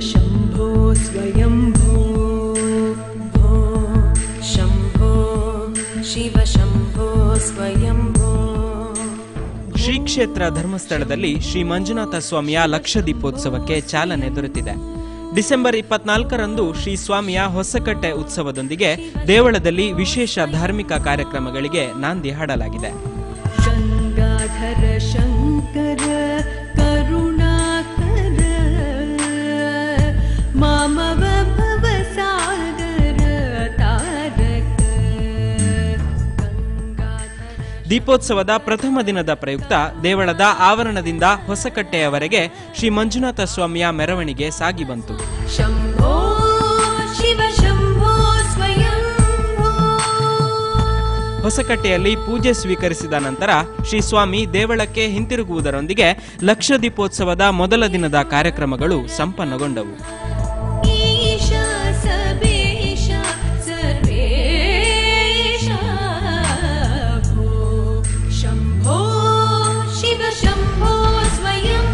शम्भो ಶ್ರೀ ಕ್ಷೇತ್ರ ಧರ್ಮಸ್ಥಳದಲ್ಲಿ ಶ್ರೀ ಮಂಜುನಾಥ ಸ್ವಾಮಿಯ ಲಕ್ಷ ದೀಪೋತ್ಸವಕ್ಕೆ ಚಾಲನೆ ದೊರೆತಿದೆ. ಡಿಸೆಂಬರ್ ಇಪ್ಪತ್ನಾಲ್ಕರಂದು ಶ್ರೀ ಸ್ವಾಮಿಯ ಹೊಸಕಟ್ಟೆ ಉತ್ಸವದೊಂದಿಗೆ ದೇವಳದಲ್ಲಿ ವಿಶೇಷ ಧಾರ್ಮಿಕ ಕಾರ್ಯಕ್ರಮಗಳಿಗೆ ನಾಂದಿ ಹಾಡಲಾಗಿದೆ. ದೀಪೋತ್ಸವದ ಪ್ರಥಮ ದಿನದ ಪ್ರಯುಕ್ತ ದೇವಳದ ಆವರಣದಿಂದ ಹೊಸಕಟ್ಟೆಯವರೆಗೆ ಶ್ರೀ ಮಂಜುನಾಥ ಸ್ವಾಮಿಯ ಮೆರವಣಿಗೆ ಸಾಗಿ ಬಂತು. ಹೊಸಕಟ್ಟೆಯಲ್ಲಿ ಪೂಜೆ ಸ್ವೀಕರಿಸಿದ ನಂತರ ಶ್ರೀ ಸ್ವಾಮಿ ದೇವಳಕ್ಕೆ ಹಿಂತಿರುಗುವುದರೊಂದಿಗೆ ಲಕ್ಷ ದೀಪೋತ್ಸವದ ಮೊದಲ ದಿನದ ಕಾರ್ಯಕ್ರಮಗಳು ಸಂಪನ್ನಗೊಂಡವು. пусть своем